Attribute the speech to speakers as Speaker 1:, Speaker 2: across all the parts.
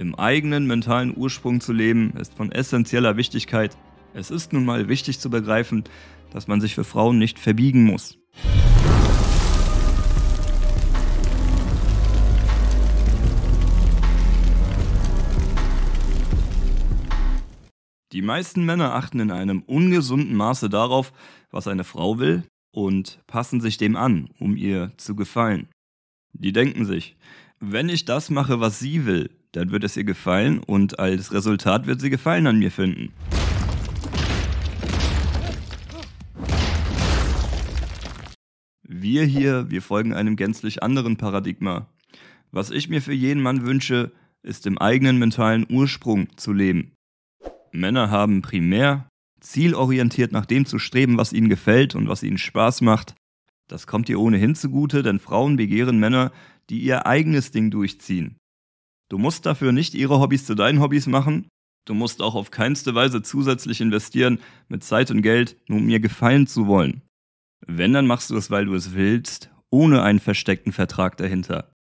Speaker 1: Im eigenen mentalen Ursprung zu leben ist von essentieller Wichtigkeit. Es ist nun mal wichtig zu begreifen, dass man sich für Frauen nicht verbiegen muss. Die meisten Männer achten in einem ungesunden Maße darauf, was eine Frau will und passen sich dem an, um ihr zu gefallen. Die denken sich, wenn ich das mache, was sie will, dann wird es ihr gefallen und als Resultat wird sie Gefallen an mir finden. Wir hier, wir folgen einem gänzlich anderen Paradigma. Was ich mir für jeden Mann wünsche, ist im eigenen mentalen Ursprung zu leben. Männer haben primär zielorientiert nach dem zu streben, was ihnen gefällt und was ihnen Spaß macht. Das kommt ihr ohnehin zugute, denn Frauen begehren Männer, die ihr eigenes Ding durchziehen. Du musst dafür nicht ihre Hobbys zu deinen Hobbys machen. Du musst auch auf keinste Weise zusätzlich investieren mit Zeit und Geld, nur um ihr gefallen zu wollen. Wenn, dann machst du es, weil du es willst, ohne einen versteckten Vertrag dahinter.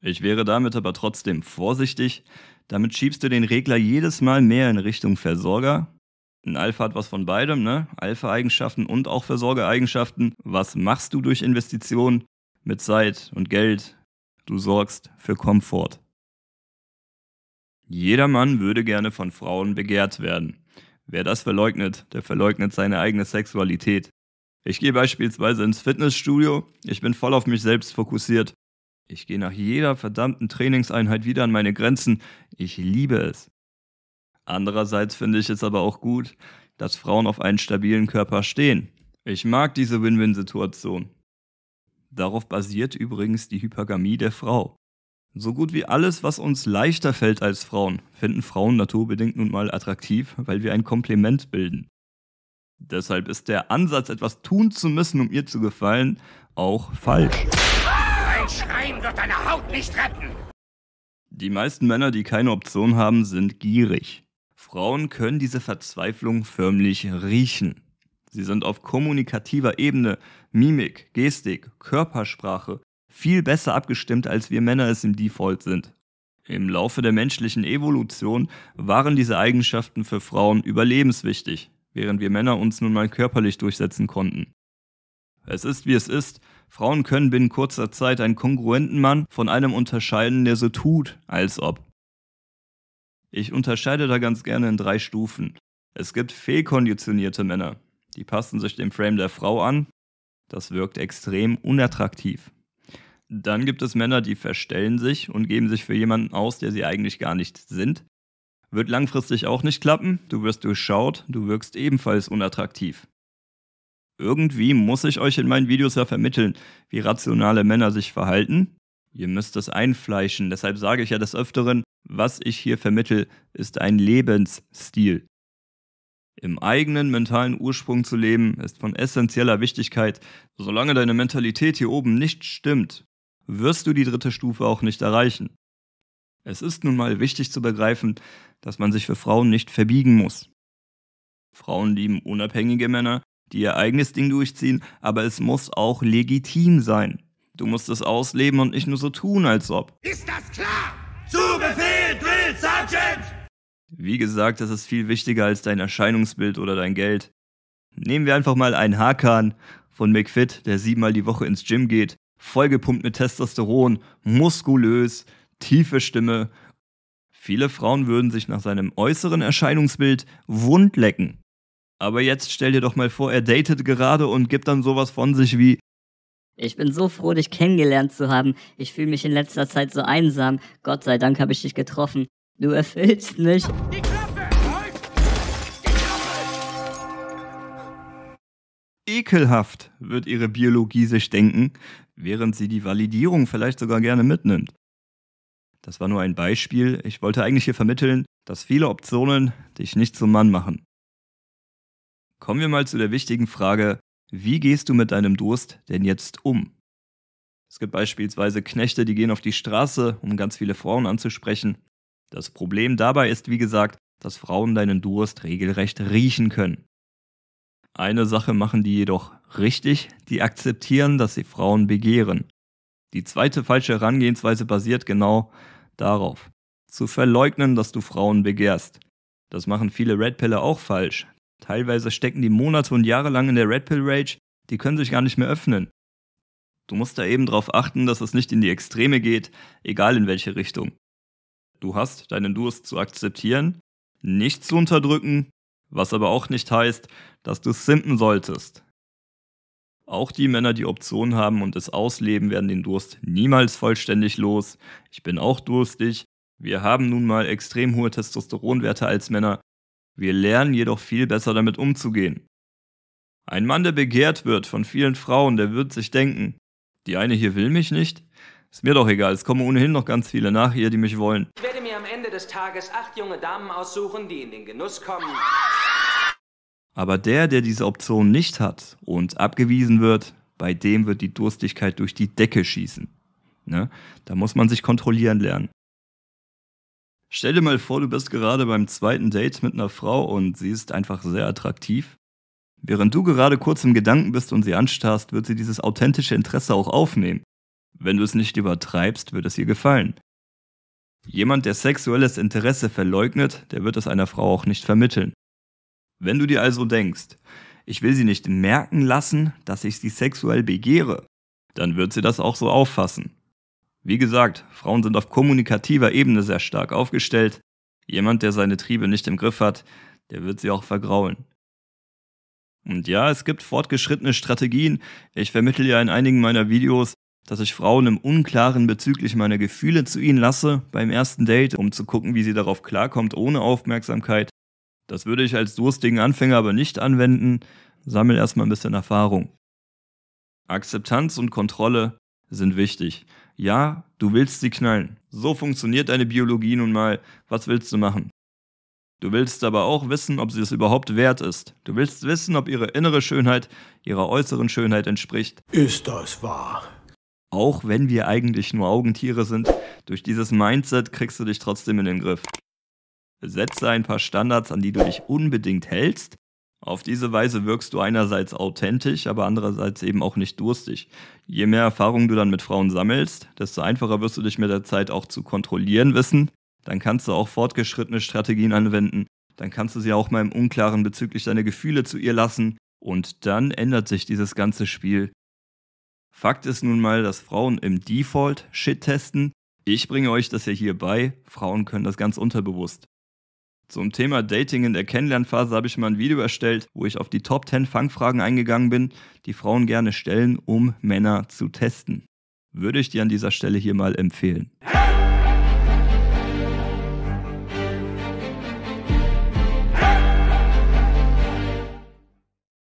Speaker 1: Ich wäre damit aber trotzdem vorsichtig, damit schiebst du den Regler jedes Mal mehr in Richtung Versorger. Ein Alpha hat was von beidem, ne? Alpha-Eigenschaften und auch Versorgereigenschaften. Was machst du durch Investitionen mit Zeit und Geld? Du sorgst für Komfort. Jeder Mann würde gerne von Frauen begehrt werden. Wer das verleugnet, der verleugnet seine eigene Sexualität. Ich gehe beispielsweise ins Fitnessstudio, ich bin voll auf mich selbst fokussiert. Ich gehe nach jeder verdammten Trainingseinheit wieder an meine Grenzen. Ich liebe es. Andererseits finde ich es aber auch gut, dass Frauen auf einen stabilen Körper stehen. Ich mag diese Win-Win-Situation. Darauf basiert übrigens die Hypergamie der Frau. So gut wie alles, was uns leichter fällt als Frauen, finden Frauen naturbedingt nun mal attraktiv, weil wir ein Kompliment bilden. Deshalb ist der Ansatz, etwas tun zu müssen, um ihr zu gefallen, auch falsch.
Speaker 2: Ein Schreien wird deine Haut nicht retten.
Speaker 1: Die meisten Männer, die keine Option haben, sind gierig. Frauen können diese Verzweiflung förmlich riechen. Sie sind auf kommunikativer Ebene, Mimik, Gestik, Körpersprache viel besser abgestimmt, als wir Männer es im Default sind. Im Laufe der menschlichen Evolution waren diese Eigenschaften für Frauen überlebenswichtig während wir Männer uns nun mal körperlich durchsetzen konnten. Es ist wie es ist, Frauen können binnen kurzer Zeit einen kongruenten Mann von einem unterscheiden, der so tut, als ob. Ich unterscheide da ganz gerne in drei Stufen. Es gibt fehlkonditionierte Männer, die passen sich dem Frame der Frau an, das wirkt extrem unattraktiv. Dann gibt es Männer, die verstellen sich und geben sich für jemanden aus, der sie eigentlich gar nicht sind. Wird langfristig auch nicht klappen, du wirst durchschaut, du wirkst ebenfalls unattraktiv. Irgendwie muss ich euch in meinen Videos ja vermitteln, wie rationale Männer sich verhalten. Ihr müsst es einfleischen, deshalb sage ich ja des Öfteren, was ich hier vermittel, ist ein Lebensstil. Im eigenen mentalen Ursprung zu leben, ist von essentieller Wichtigkeit. Solange deine Mentalität hier oben nicht stimmt, wirst du die dritte Stufe auch nicht erreichen. Es ist nun mal wichtig zu begreifen, dass man sich für Frauen nicht verbiegen muss. Frauen lieben unabhängige Männer, die ihr eigenes Ding durchziehen, aber es muss auch legitim sein. Du musst es ausleben und nicht nur so tun, als ob.
Speaker 2: Ist das klar? Zu Befehl, Drill Sergeant!
Speaker 1: Wie gesagt, das ist viel wichtiger als dein Erscheinungsbild oder dein Geld. Nehmen wir einfach mal einen Hakan von McFit, der siebenmal die Woche ins Gym geht, vollgepumpt mit Testosteron, muskulös, tiefe Stimme Viele Frauen würden sich nach seinem äußeren Erscheinungsbild wundlecken. Aber jetzt stell dir doch mal vor, er datet gerade und gibt dann sowas von sich wie
Speaker 3: Ich bin so froh, dich kennengelernt zu haben. Ich fühle mich in letzter Zeit so einsam. Gott sei Dank habe ich dich getroffen. Du erfüllst mich.
Speaker 1: Ekelhaft, wird ihre Biologie sich denken, während sie die Validierung vielleicht sogar gerne mitnimmt. Das war nur ein Beispiel. Ich wollte eigentlich hier vermitteln, dass viele Optionen dich nicht zum Mann machen. Kommen wir mal zu der wichtigen Frage, wie gehst du mit deinem Durst denn jetzt um? Es gibt beispielsweise Knechte, die gehen auf die Straße, um ganz viele Frauen anzusprechen. Das Problem dabei ist, wie gesagt, dass Frauen deinen Durst regelrecht riechen können. Eine Sache machen die jedoch richtig, die akzeptieren, dass sie Frauen begehren. Die zweite falsche Herangehensweise basiert genau darauf. zu verleugnen, dass du Frauen begehrst. Das machen viele Red Piller auch falsch. Teilweise stecken die Monate und Jahre lang in der Red Pill Rage, die können sich gar nicht mehr öffnen. Du musst da eben darauf achten, dass es nicht in die Extreme geht, egal in welche Richtung. Du hast deinen Durst zu akzeptieren, nicht zu unterdrücken, was aber auch nicht heißt, dass du simpen solltest. Auch die Männer, die Optionen haben und es ausleben, werden den Durst niemals vollständig los. Ich bin auch durstig. Wir haben nun mal extrem hohe Testosteronwerte als Männer. Wir lernen jedoch viel besser damit umzugehen. Ein Mann, der begehrt wird von vielen Frauen, der wird sich denken, die eine hier will mich nicht? Ist mir doch egal, es kommen ohnehin noch ganz viele nach ihr, die mich wollen.
Speaker 4: Ich werde mir am Ende des Tages acht junge Damen aussuchen, die in den Genuss kommen.
Speaker 1: Aber der, der diese Option nicht hat und abgewiesen wird, bei dem wird die Durstigkeit durch die Decke schießen. Ne? Da muss man sich kontrollieren lernen. Stell dir mal vor, du bist gerade beim zweiten Date mit einer Frau und sie ist einfach sehr attraktiv. Während du gerade kurz im Gedanken bist und sie anstarrst, wird sie dieses authentische Interesse auch aufnehmen. Wenn du es nicht übertreibst, wird es ihr gefallen. Jemand, der sexuelles Interesse verleugnet, der wird es einer Frau auch nicht vermitteln. Wenn du dir also denkst, ich will sie nicht merken lassen, dass ich sie sexuell begehre, dann wird sie das auch so auffassen. Wie gesagt, Frauen sind auf kommunikativer Ebene sehr stark aufgestellt. Jemand, der seine Triebe nicht im Griff hat, der wird sie auch vergraulen. Und ja, es gibt fortgeschrittene Strategien. Ich vermittle ja in einigen meiner Videos, dass ich Frauen im Unklaren bezüglich meiner Gefühle zu ihnen lasse beim ersten Date, um zu gucken, wie sie darauf klarkommt ohne Aufmerksamkeit. Das würde ich als durstigen Anfänger aber nicht anwenden. Sammel erstmal ein bisschen Erfahrung. Akzeptanz und Kontrolle sind wichtig. Ja, du willst sie knallen. So funktioniert deine Biologie nun mal. Was willst du machen? Du willst aber auch wissen, ob sie es überhaupt wert ist. Du willst wissen, ob ihre innere Schönheit ihrer äußeren Schönheit entspricht.
Speaker 2: Ist das wahr?
Speaker 1: Auch wenn wir eigentlich nur Augentiere sind, durch dieses Mindset kriegst du dich trotzdem in den Griff. Setze ein paar Standards, an die du dich unbedingt hältst. Auf diese Weise wirkst du einerseits authentisch, aber andererseits eben auch nicht durstig. Je mehr Erfahrung du dann mit Frauen sammelst, desto einfacher wirst du dich mit der Zeit auch zu kontrollieren wissen. Dann kannst du auch fortgeschrittene Strategien anwenden. Dann kannst du sie auch mal im Unklaren bezüglich deiner Gefühle zu ihr lassen. Und dann ändert sich dieses ganze Spiel. Fakt ist nun mal, dass Frauen im Default Shit testen. Ich bringe euch das ja hier bei. Frauen können das ganz unterbewusst. Zum Thema Dating in der Kennenlernphase habe ich mal ein Video erstellt, wo ich auf die Top 10 Fangfragen eingegangen bin, die Frauen gerne stellen, um Männer zu testen. Würde ich dir an dieser Stelle hier mal empfehlen.